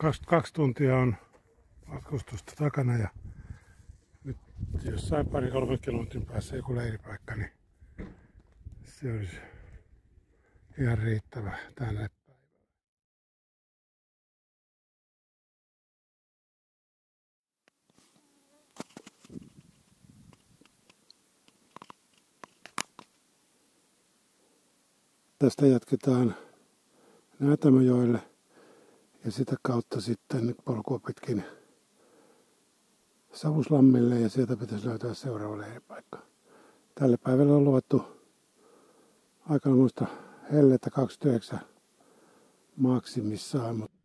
22 tuntia on matkustusta takana ja nyt jossain pari kolme kilometrin päässä joku leiripaikka, niin se olisi ihan riittävä tänne Tästä jatketaan Näätämöjoelle ja sitä kautta sitten polkua pitkin Savuslammille ja sieltä pitäisi löytää seuraava leiripaikka. Tälle päivälle on luvattu muista hellettä 29 maksimissaan, mutta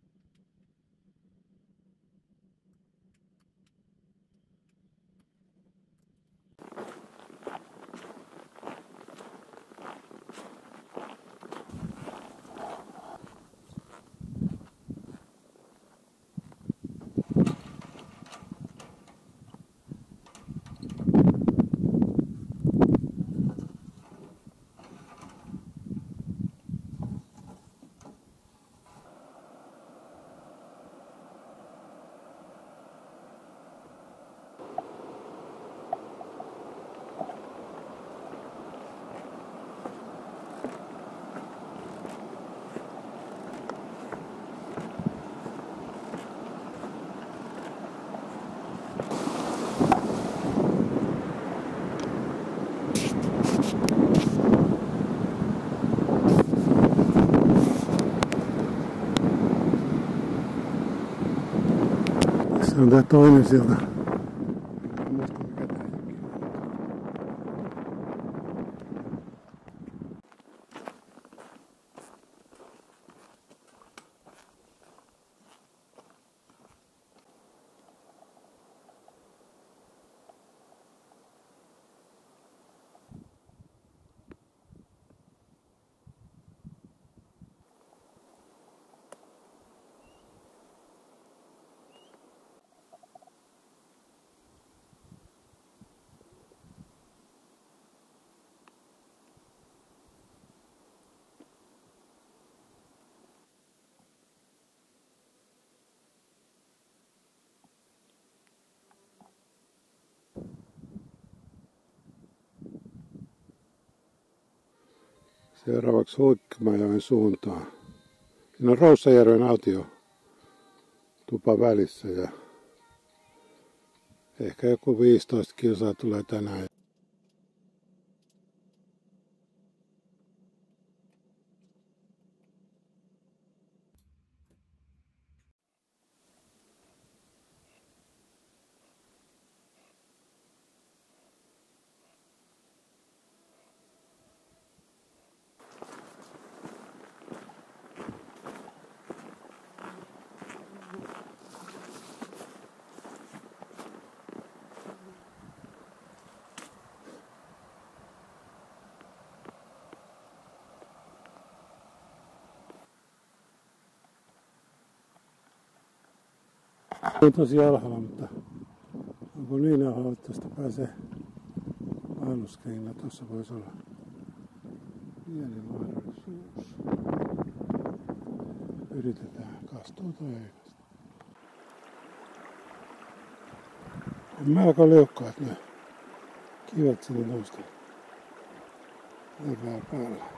Se on tää Seuraavaksi Huikkimajoen suuntaan. Siinä on Roussajärven autio tupa välissä ja ehkä joku 15 kilsaa tulee tänään. On tosi alhaalla, mutta onko niin alhaalla, että tästä pääsee vaelluskeinillä. Tuossa voisi olla pieni mahdollisuus. Yritetään kastua ei On melko liukkaat ne kivet sinne nousta leveä päällä.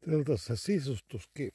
Teraz así sustos que